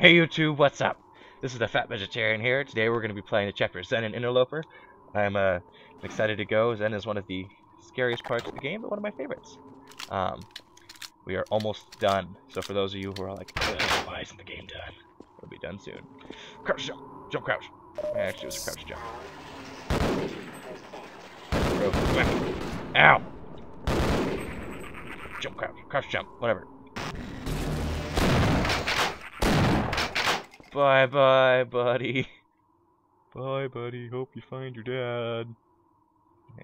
Hey YouTube, what's up? This is the Fat Vegetarian here. Today we're going to be playing a chapter Xen and Interloper. I'm uh, excited to go. Xen is one of the scariest parts of the game, but one of my favorites. Um, we are almost done. So for those of you who are like, why isn't the game done? It'll be done soon. Crouch jump. Jump crouch. Actually, it was a crouch jump. Ow! Jump crouch. Crouch jump. Whatever. Bye bye, buddy. Bye, buddy. Hope you find your dad.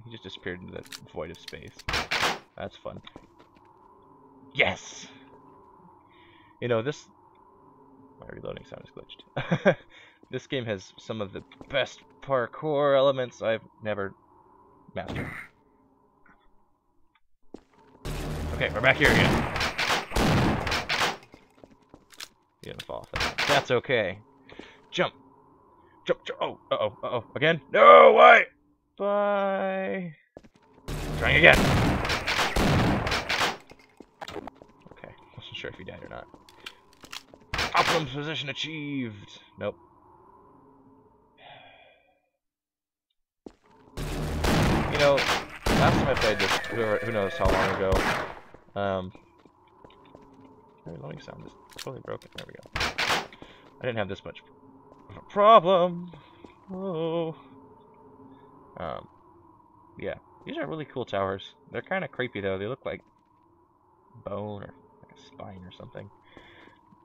he just disappeared into that void of space. That's fun. Yes! You know, this... My reloading sound is glitched. this game has some of the best parkour elements I've never mastered. Okay, we're back here again. You're gonna fall off that. That's okay. Jump. Jump, jump. Oh, uh-oh, uh-oh. Again? No, why? Bye. Trying again. Okay, wasn't sure if he died or not. Optimum position achieved. Nope. You know, last time I played this, who, knows how long ago, um, my reloading sound totally broken. There we go. I didn't have this much problem. Oh. Um, yeah. These are really cool towers. They're kind of creepy, though. They look like bone or like a spine or something.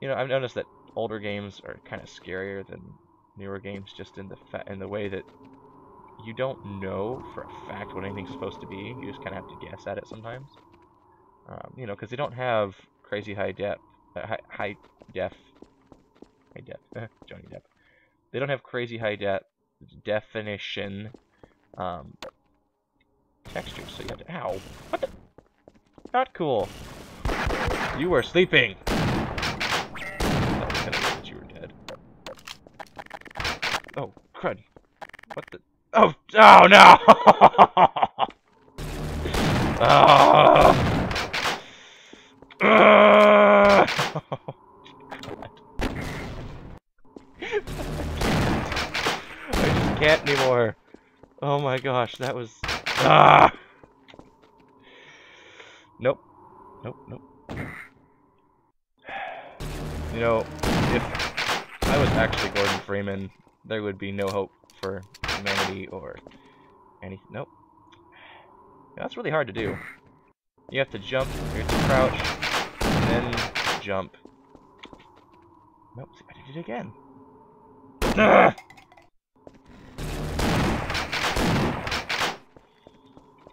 You know, I've noticed that older games are kind of scarier than newer games just in the in the way that you don't know for a fact what anything's supposed to be. You just kind of have to guess at it sometimes. Um, you know, because they don't have crazy high depth, uh, high, high def, high def, Johnny Depp. They don't have crazy high depth definition um, textures, so you have to. Ow! What the? Not cool. You were sleeping. you were dead. Oh crud! What the? Oh! Oh no! oh! I just can't anymore. Oh my gosh, that was... Ah! Nope. Nope, nope. You know, if I was actually Gordon Freeman, there would be no hope for humanity or anything. Nope. That's really hard to do. You have to jump, you have to crouch, and then jump. Nope, I did it again. Ah!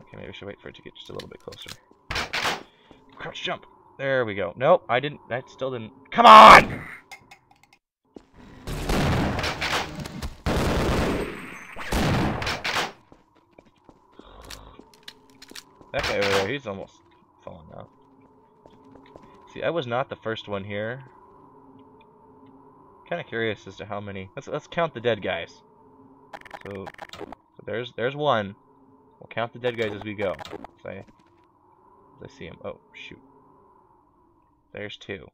Okay, maybe I should wait for it to get just a little bit closer. Crouch jump. There we go. Nope, I didn't. That still didn't. Come on! That guy over there, he's almost falling off. See, I was not the first one here. Kind of curious as to how many. Let's let's count the dead guys. So, so there's there's one. We'll count the dead guys as we go. So I, as I see him. Oh shoot. There's two.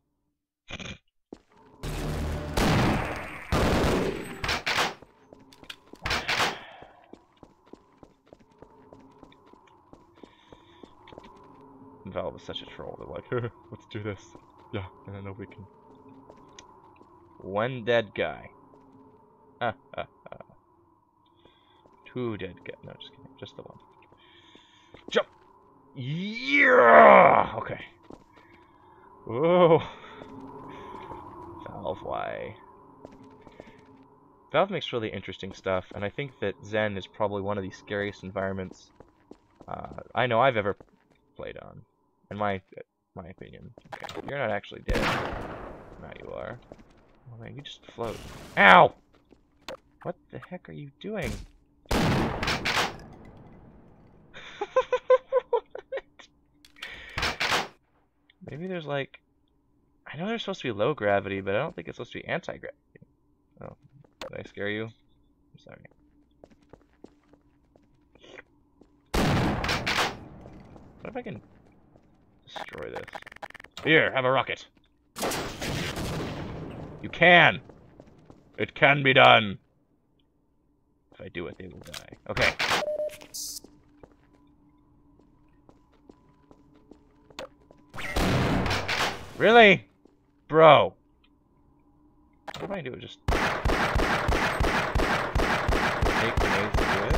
Valve is such a troll. They're like, let's do this. Yeah, and then nobody can. One dead guy. Ah. Two dead guys. No, just kidding. Just the one. Jump! Yeah! Okay. Whoa. Valve, why? Valve makes really interesting stuff, and I think that Xen is probably one of the scariest environments uh, I know I've ever played on in my my opinion. Okay, you're not actually dead. Now you are. Oh man, you just float. Ow! What the heck are you doing? Maybe there's like... I know there's supposed to be low gravity, but I don't think it's supposed to be anti-gravity. Oh, did I scare you? I'm sorry. What if I can destroy this. Here, have a rocket. You can! It can be done! If I do it, they will die. Okay. Really? Bro. What am I do? Just take grenades to do it?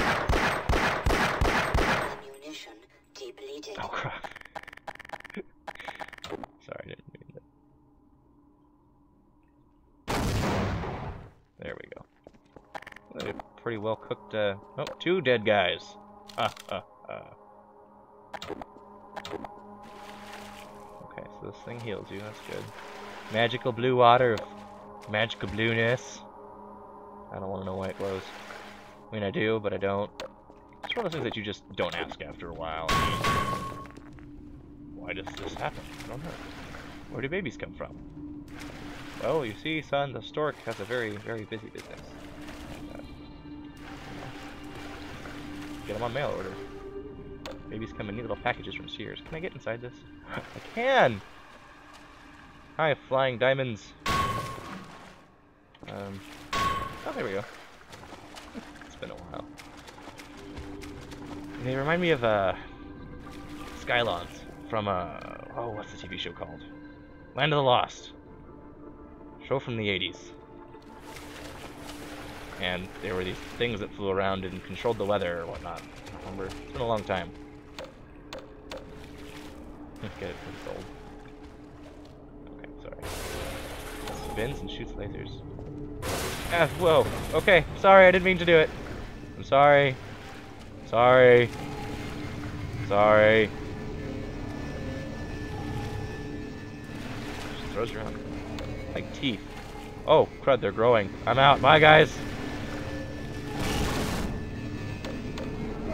Ammunition depleted. Oh crap. There we go. Pretty well cooked, uh, oh, two dead guys. Okay, so this thing heals you, that's good. Magical blue water of magical blueness. I don't want to know why it glows. I mean, I do, but I don't. It's one of those things that you just don't ask after a while. I mean, why does this happen? I don't know. Where do babies come from? Well, you see, son, the stork has a very, very busy business. Get them on mail order. Babies come in neat little packages from Sears. Can I get inside this? I can! Hi, flying diamonds. Um, oh, there we go. it's been a while. They remind me of, uh, Skylons from, uh, oh, what's the TV show called? Land of the Lost. Show from the 80s. And there were these things that flew around and controlled the weather or whatnot. I don't remember. It's been a long time. Get it sold. Okay, sorry. Spins and shoots lasers. Ah, whoa. Okay, sorry, I didn't mean to do it. I'm sorry. Sorry. Sorry. Throws around. Like teeth. Oh, crud, they're growing. I'm out. Bye, guys.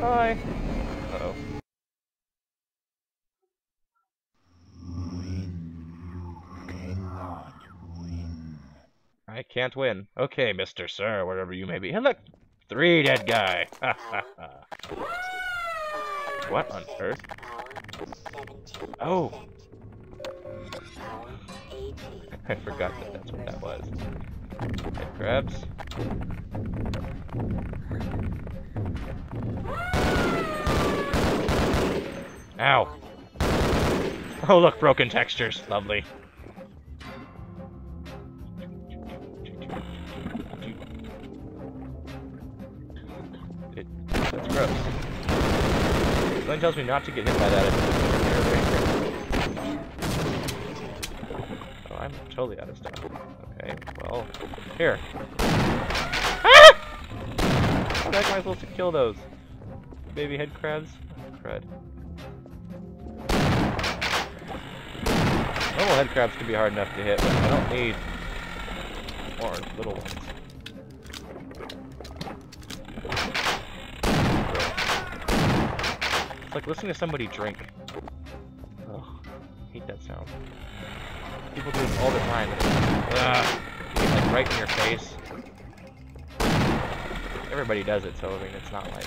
Bye. Uh-oh. I can't win. Okay, Mr. Sir, wherever you may be. And look! Three dead guy! Ha ha ha. What on earth? Oh! I forgot that that's what that was. Head crabs. Ow! Oh look, broken textures. Lovely. It, that's gross. Something tells me not to get hit by that. Oh, I'm totally out of stuff. Okay, well, here. Ah! How the heck am I supposed to kill those? Baby head crabs? Crud. Normal head crabs can be hard enough to hit, but I don't need more little ones. It's like listening to somebody drink. Ugh, hate that sound. People do this all the time. Like right in your face. Everybody does it, so I mean, it's not like.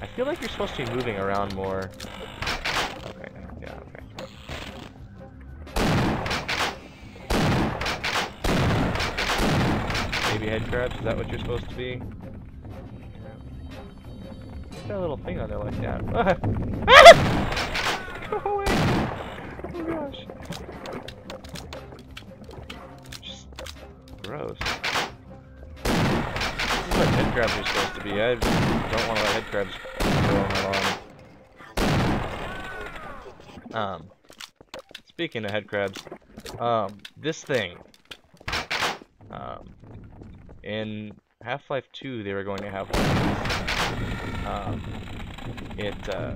I feel like you're supposed to be moving around more. Okay, yeah, okay. Baby head crabs, is that what you're supposed to be? A little thing on there like that. Ah! Go away! Oh gosh. Just gross. This is what head are supposed to be. I don't want to let head crabs grow on that long. Um, speaking of head crabs, um, this thing, um, in Half-Life 2, they were going to have one. Um, it, uh,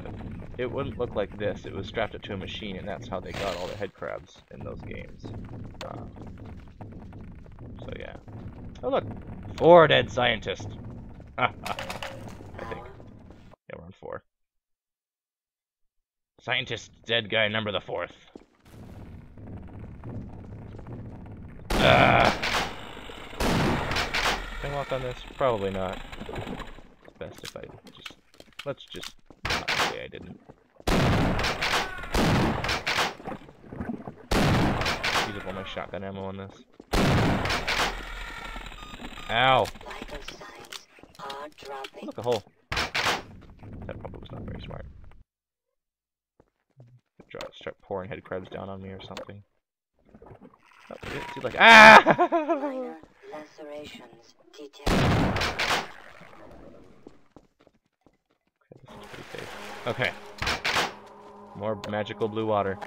it wouldn't look like this. It was strapped to a machine, and that's how they got all the head crabs in those games. Um, so yeah. Oh look, four dead scientists. I think. Yeah, we're on four. Scientist dead guy number the fourth. Ah. Can I walk on this? Probably not. It's best if I just let's just not say I didn't. Use up all my shotgun ammo on this. Ow! Signs. Look, a hole. That probably was not very smart. Start pouring head crabs down on me or something. Oh, see, like ah! Okay, this is pretty safe. Okay. More magical blue water.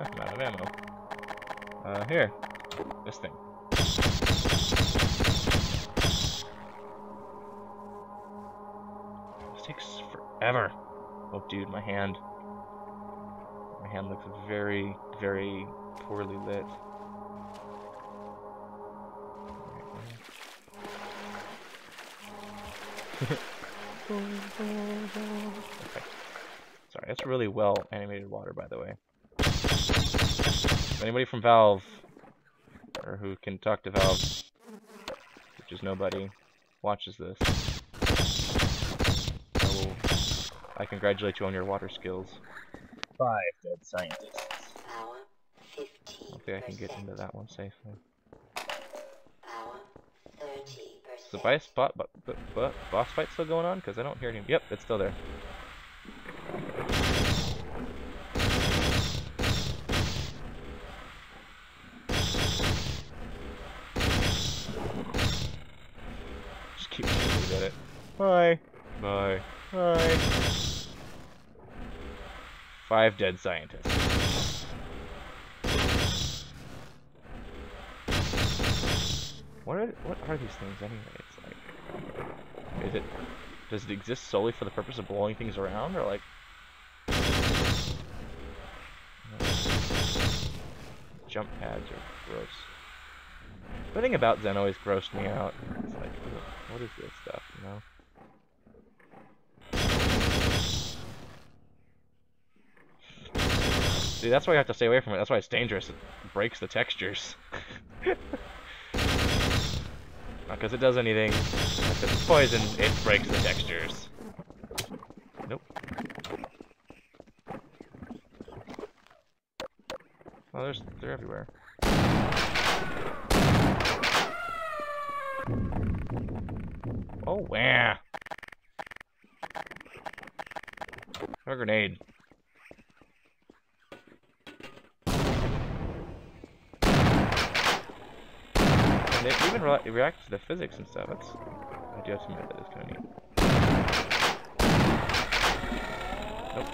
I'm out of ammo. Uh, here. This thing. This takes forever. Oh, dude, my hand. My hand looks very, very poorly lit. Okay. Sorry, that's really well animated water, by the way. If anybody from Valve, or who can talk to Valve, which is nobody, watches this, I, will, I congratulate you on your water skills. Five dead scientists. Power 15 Hopefully I can get into that one safely. The boss, bo bo bo bo boss fight still going on? Because I don't hear him. Yep, it's still there. Just keep at it. Bye. Bye. Bye. Five dead scientists. What are what are these things anyway? It's like, is it does it exist solely for the purpose of blowing things around, or like? Jump pads are gross. The thing about Xen always grossed me out. It's like, what is this stuff, you know? See, that's why you have to stay away from it. That's why it's dangerous. It breaks the textures. Because it does anything. Because it's poison. It breaks the textures. Nope. Oh, there's they're everywhere. Oh, wow. A grenade. And it even re reacts to the physics and stuff. That's, I do have to admit that is kind of neat. Nope.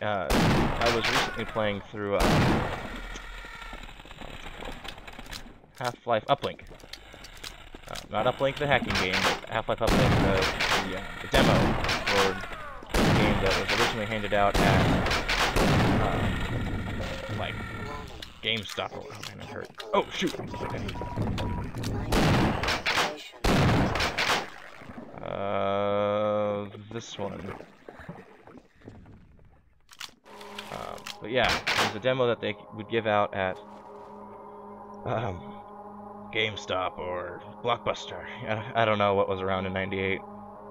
Uh, I was recently playing through uh, Half-Life Uplink. Uh, not Uplink the hacking game, but Half-Life Uplink the, the, uh, the demo for that was originally handed out at uh, like GameStop. Oh man, that hurt. Oh shoot! Uh, this one. Um, but yeah, it was a demo that they would give out at um, GameStop or Blockbuster. I don't know what was around in '98.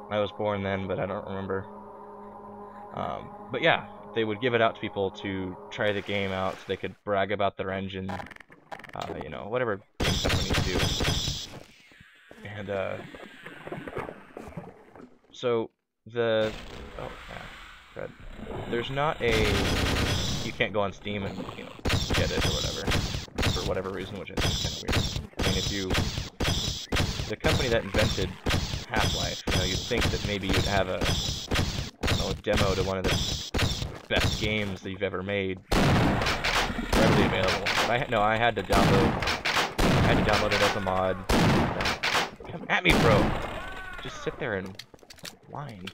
I was born then, but I don't remember. Um, but yeah, they would give it out to people to try the game out so they could brag about their engine, uh, you know, whatever do. And, uh, so the, oh, yeah, good. There's not a, you can't go on Steam and, you know, get it or whatever, for whatever reason, which I think is kind of weird. I mean, if you, the company that invented Half-Life, you know, you'd think that maybe you'd have a, I don't know, a demo to one of the best games that you've ever made readily available. But I no, I had to download, I had to download it as a mod. Come at me, bro! Just sit there and whine.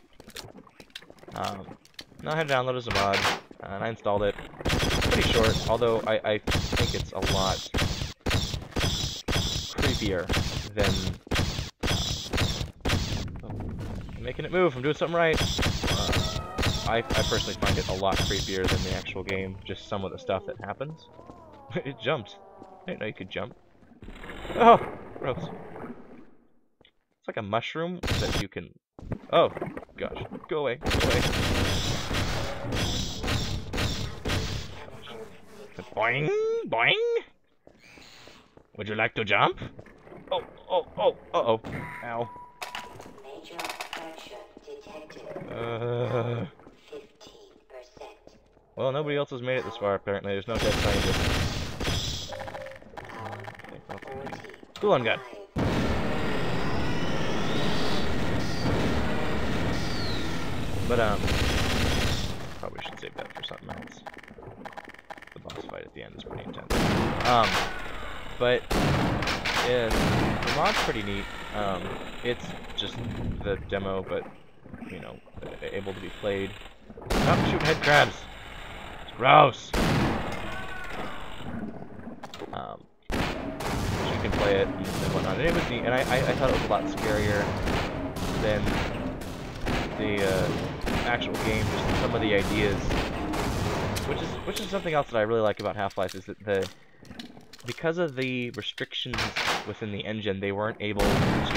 Um, no, I had to download it as a mod, and I installed it. It's pretty short, although I, I think it's a lot creepier than making it move. I'm doing something right. I, I personally find it a lot creepier than the actual game. Just some of the stuff that happens. it jumped. I didn't know you could jump. Oh, gross. It's like a mushroom that you can... Oh, gosh. Go away. Go away. Boing! Boing! Would you like to jump? Oh, oh, oh, uh-oh. Ow. Major pressure detected. Uh, 15%. Well, nobody else has made it this far, apparently. There's no dead scientist. Hour 30. Cool on gun. But, um, probably should save that for something else. The boss fight at the end is pretty intense. Um, but, yeah, the mod's pretty neat. Um, it's just the demo, but, you know, able to be played. Stop shooting head crabs! Gross! Um, so you can play it and, whatnot. And it was neat, and I, I, I thought it was a lot scarier than the uh, actual game, just some of the ideas. Which is which is something else that I really like about Half-Life is that the because of the restrictions within the engine, they weren't able to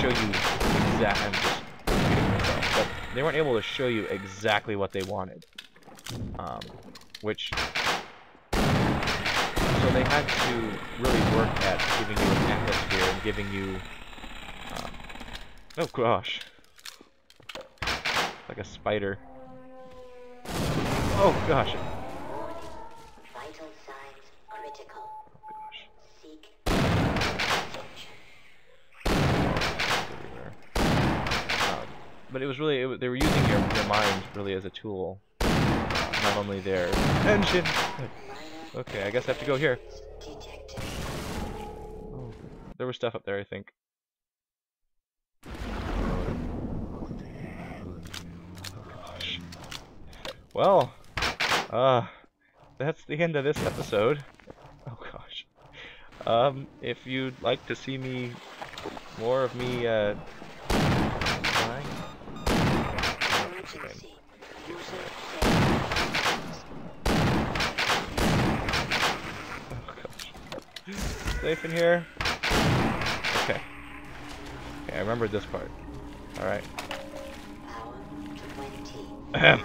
show you exact. I'm just repeating myself, but they weren't able to show you exactly what they wanted. Um, which so they had to really work at giving you an atmosphere and giving you. Um, oh gosh, like a spider. Oh gosh. Warning. Vital signs critical. Gosh. Seek attention. everywhere. Um, but it was really, it, they were using your, your mind really as a tool. Not only their engine. Okay, I guess I have to go here. Oh, there was stuff up there, I think. Gosh. Well, uh, that's the end of this episode. Oh gosh. Um, if you'd like to see me, more of me, uh, dying? Emergency. User Oh gosh. Safe in here? Okay. Okay, I remembered this part. Alright. Power 25%.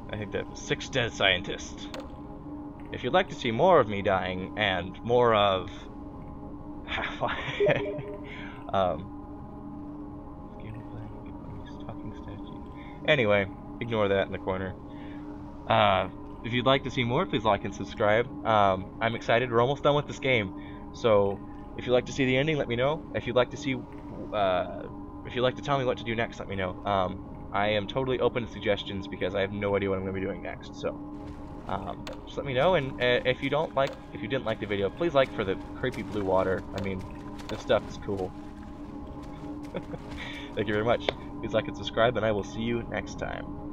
I think that six dead scientists. If you'd like to see more of me dying and more of Half-Life, um. Anyway, ignore that in the corner. Uh, if you'd like to see more, please like and subscribe. Um, I'm excited. We're almost done with this game, so if you'd like to see the ending, let me know. If you'd like to see, uh, if you'd like to tell me what to do next, let me know. Um, I am totally open to suggestions because I have no idea what I'm going to be doing next. So, um, just let me know. And uh, if you don't like, if you didn't like the video, please like for the creepy blue water. I mean, this stuff is cool. Thank you very much. Please like and subscribe, and I will see you next time.